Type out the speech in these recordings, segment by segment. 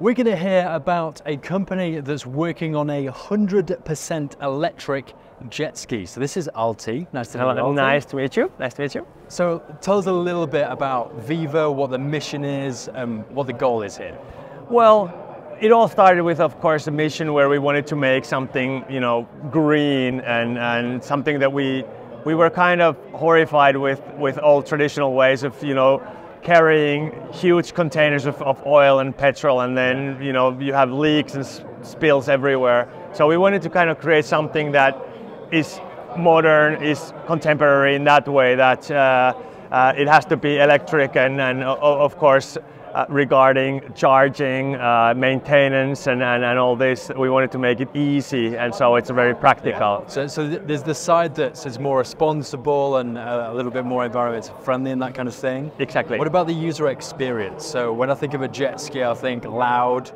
we're going to hear about a company that's working on a 100% electric jet ski. So this is Altti. Nice to meet you. Altti. Nice to meet you. Nice to meet you. So tell us a little bit about Viva, what the mission is, and what the goal is here. Well, it all started with, of course, a mission where we wanted to make something, you know, green and, and something that we we were kind of horrified with with old traditional ways of, you know, carrying huge containers of, of oil and petrol, and then you know you have leaks and spills everywhere. So we wanted to kind of create something that is modern, is contemporary in that way that uh, uh, it has to be electric and, and of course uh, regarding charging, uh, maintenance, and, and, and, all this. We wanted to make it easy, and so it's very practical. Yeah. So, so there's the side that is says more responsible and uh, a little bit more environment friendly and that kind of thing. Exactly. What about the user experience? So when I think of a jet ski, I think loud,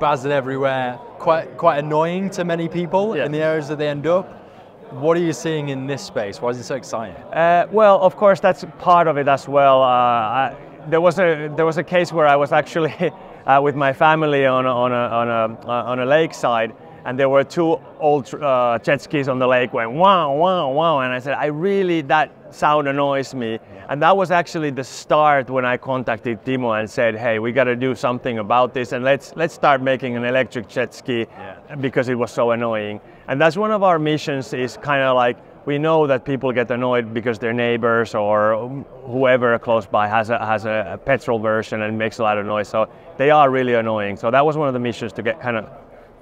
buzzing everywhere, quite quite annoying to many people yeah. in the areas that they end up. What are you seeing in this space? Why is it so exciting? Uh, well, of course, that's part of it as well. Uh, I, there was a there was a case where I was actually uh, with my family on a, on a on a uh, on a lakeside, and there were two old uh, jet skis on the lake going wow wow wow, and I said I really that sound annoys me, and that was actually the start when I contacted Timo and said, hey, we got to do something about this, and let's let's start making an electric jet ski yeah. because it was so annoying, and that's one of our missions is kind of like we know that people get annoyed because their neighbors or whoever close by has a, has a, petrol version and makes a lot of noise. So they are really annoying. So that was one of the missions to get kind of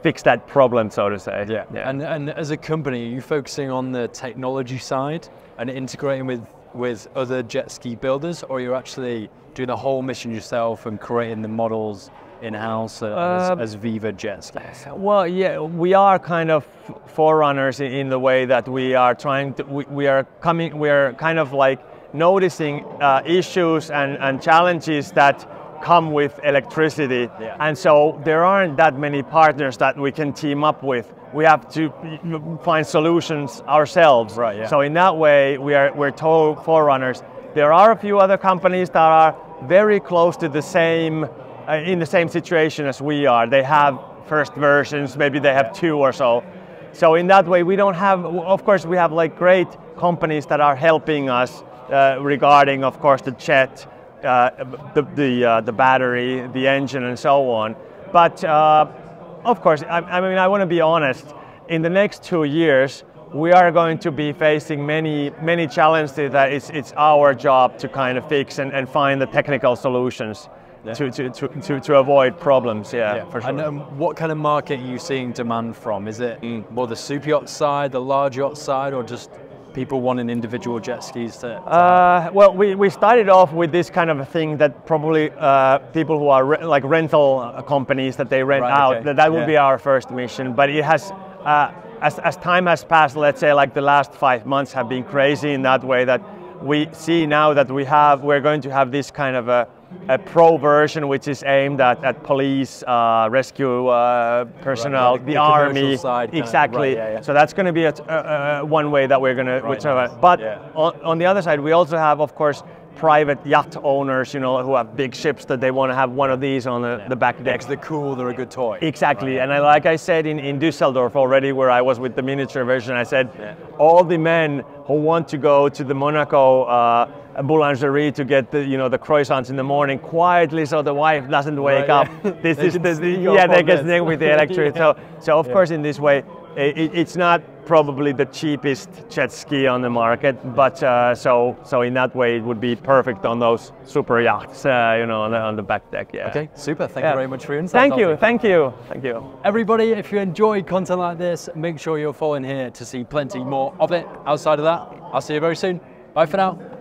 fix that problem, so to say. Yeah. yeah. And, and as a company, are you focusing on the technology side and integrating with, with other jet ski builders, or you're actually doing the whole mission yourself and creating the models in-house uh, uh, as, as, Viva jet skis? Well, yeah, we are kind of forerunners in, in the way that we are trying to, we, we, are coming, we are kind of like noticing uh, issues and, and challenges that come with electricity. Yeah. And so there aren't that many partners that we can team up with. We have to find solutions ourselves. Right, yeah. So in that way, we are, we're total forerunners. There are a few other companies that are very close to the same in the same situation as we are. They have first versions, maybe they have two or so. So in that way, we don't have, of course, we have like great companies that are helping us uh, regarding, of course, the jet, uh, the, the, uh, the battery, the engine, and so on. But uh, of course, I, I mean, I want to be honest, in the next two years, we are going to be facing many, many challenges that it's, it's our job to kind of fix and, and find the technical solutions yeah. to, to, to, to, avoid problems. Yeah, yeah. for sure. And um, what kind of market are you seeing demand from? Is it mm. more the super yacht side, the large yacht side, or just people wanting individual jet skis to, to uh, well we, we started off with this kind of a thing that probably uh, people who are re like rental companies that they rent right, out okay. that, that would yeah. be our first mission but it has uh, as, as time has passed let's say like the last five months have been crazy in that way that we see now that we have we're going to have this kind of a a pro version which is aimed at, at police, uh, rescue uh, personnel, right, the, the, army. Side, exactly. Right, yeah, yeah. So that's going to be a, uh, one way that we're going to. Right, but on, on, the other side, we also have, of course, private yacht owners, you know, who have big ships that they want to have one of these on the, the back deck. they're cool, they're a good toy. Exactly. And I, like I said in, in Düsseldorf already, where I was with the miniature version, I said, all the men who want to go to the Monaco uh, boulangerie to get the you know the croissants in the morning quietly so the wife doesn't wake right, up. Yeah. This is the yeah they get sneak with the electric. yeah. So so of yeah. course in this way it, it's not probably the cheapest jet ski on the market, but uh, so so in that way it would be perfect on those super yachts, uh, you know, on the, on the back deck. Yeah. Okay, super. Thank you very much for your insights. Thank you, thank you, thank you. Everybody, if you enjoyed content like this, make sure you're following here to see plenty more of it. Outside of that, I'll see you very soon. Bye for now.